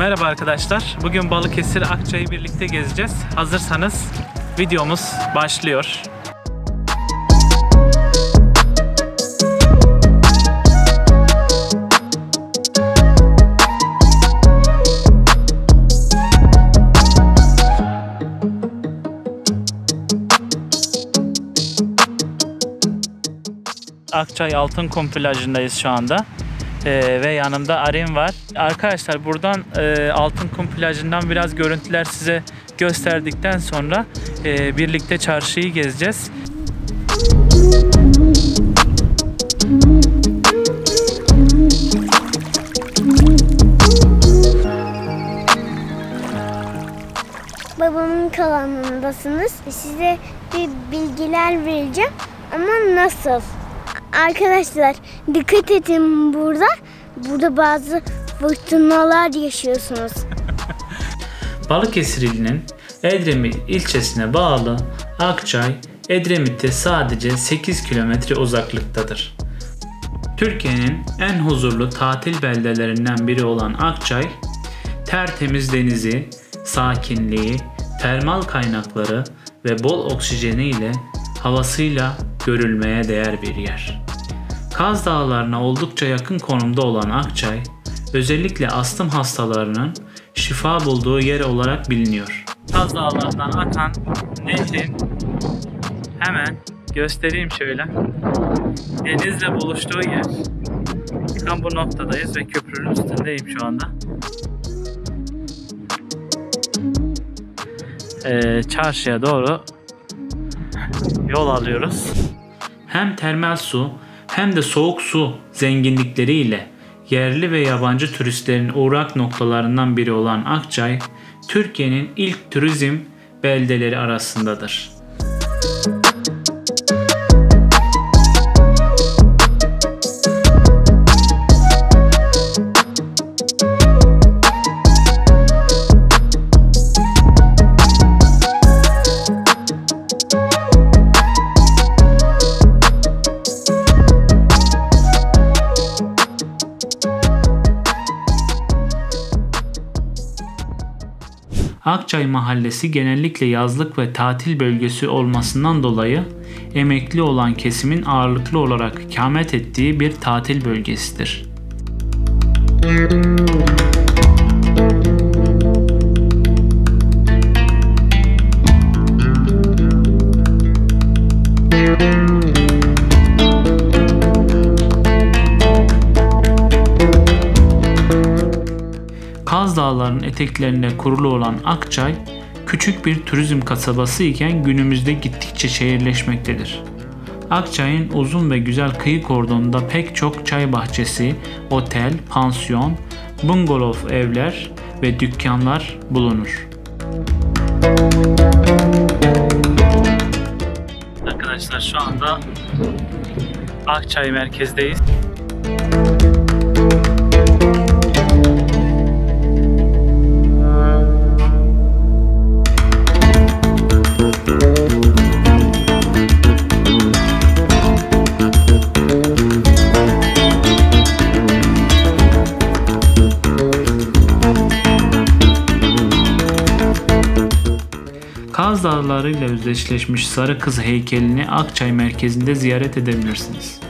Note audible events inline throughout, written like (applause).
Merhaba arkadaşlar. Bugün Balıkesir Akçay'ı birlikte gezeceğiz. Hazırsanız videomuz başlıyor. Akçay Altınkum plajındayız şu anda. Ee, ve yanımda Arin var. Arkadaşlar buradan e, Altınkum plajından biraz görüntüler size gösterdikten sonra e, birlikte çarşıyı gezeceğiz. Babamın kanalındasınız. Size bir bilgiler vereceğim ama nasıl? Arkadaşlar dikkat edin burada. Burada bazı fırtınalar yaşıyorsunuz. (laughs) Balıkesir ilinin Edremit ilçesine bağlı Akçay, Edremit'te sadece 8 kilometre uzaklıktadır. Türkiye'nin en huzurlu tatil beldelerinden biri olan Akçay, tertemiz denizi, sakinliği, termal kaynakları ve bol oksijeniyle havasıyla görülmeye değer bir yer. Kaz Dağları'na oldukça yakın konumda olan Akçay, özellikle astım hastalarının şifa bulduğu yer olarak biliniyor. Kaz Dağları'ndan akan nehrin hemen göstereyim şöyle. Denizle buluştuğu yer. Tam bu noktadayız ve köprünün üstündeyim şu anda. Ee, çarşıya doğru yol alıyoruz. Hem termal su hem de soğuk su zenginlikleriyle yerli ve yabancı turistlerin uğrak noktalarından biri olan Akçay, Türkiye'nin ilk turizm beldeleri arasındadır. Akçay Mahallesi genellikle yazlık ve tatil bölgesi olmasından dolayı emekli olan kesimin ağırlıklı olarak ikamet ettiği bir tatil bölgesidir. Kaz Dağları'nın eteklerinde kurulu olan Akçay, küçük bir turizm kasabası iken günümüzde gittikçe şehirleşmektedir. Akçay'ın uzun ve güzel kıyı kordonunda pek çok çay bahçesi, otel, pansiyon, bungalov evler ve dükkanlar bulunur. Arkadaşlar şu anda Akçay merkezdeyiz. Kaz Dağları ile özdeşleşmiş Sarı Kız heykelini Akçay merkezinde ziyaret edebilirsiniz.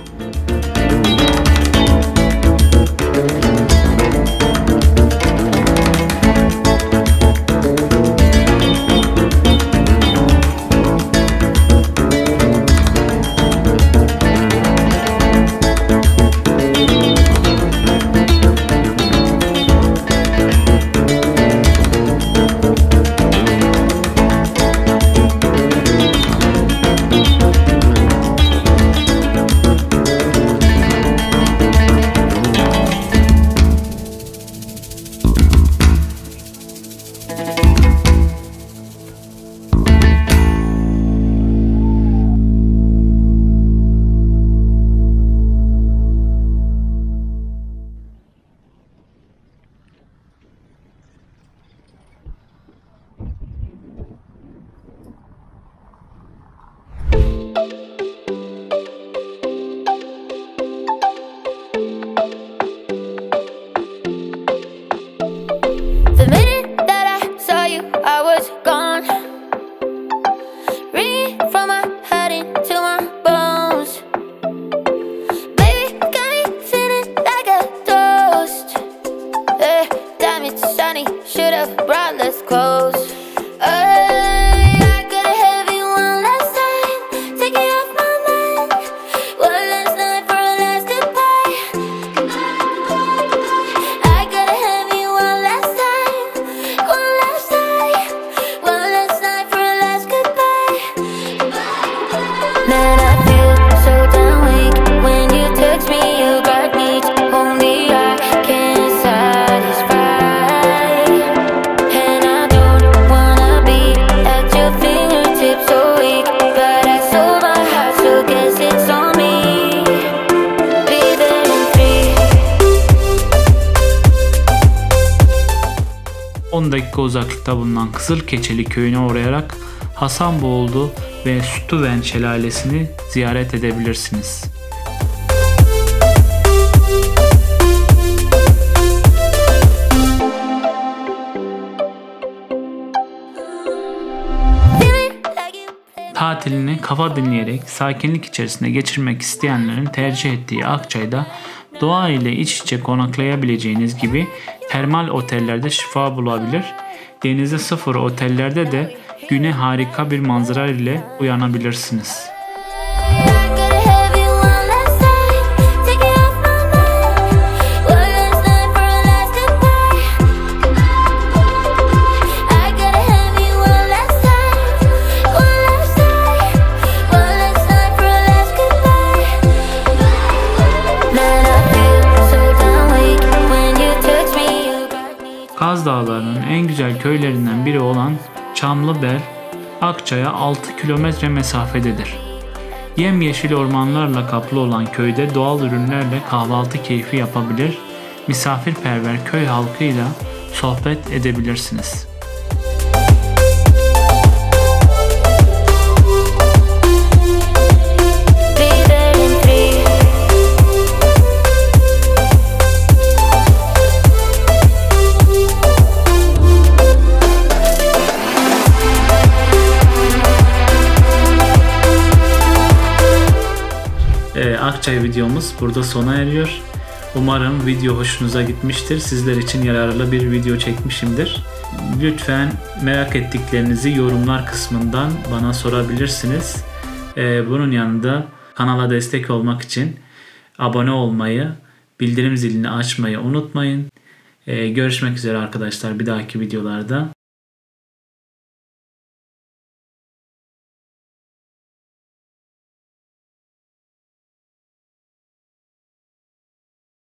just brought, us close. Dakika uzaklıkta bulunan Kızılkeçeli köyüne uğrayarak Hasanboğlu ve Stuven şelalesini ziyaret edebilirsiniz. Tatilini kafa dinleyerek sakinlik içerisinde geçirmek isteyenlerin tercih ettiği Akçay'da doğa ile iç içe konaklayabileceğiniz gibi termal otellerde şifa bulabilir. Denize sıfır otellerde de güne harika bir manzara ile uyanabilirsiniz. Köylerinden biri olan Çamlıbel, Akçay'a 6 kilometre mesafededir. Yemyeşil ormanlarla kaplı olan köyde doğal ürünlerle kahvaltı keyfi yapabilir, misafirperver köy halkıyla sohbet edebilirsiniz. Videomuz burada sona eriyor. Umarım video hoşunuza gitmiştir. Sizler için yararlı bir video çekmişimdir. Lütfen merak ettiklerinizi yorumlar kısmından bana sorabilirsiniz. E, bunun yanında kanala destek olmak için abone olmayı, bildirim zilini açmayı unutmayın. E, görüşmek üzere arkadaşlar bir dahaki videolarda.